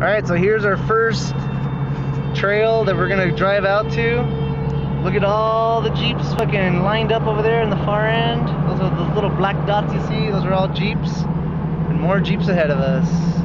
Alright, so here's our first trail that we're gonna drive out to. Look at all the Jeeps fucking lined up over there in the far end. Those are the little black dots you see, those are all Jeeps. And more Jeeps ahead of us.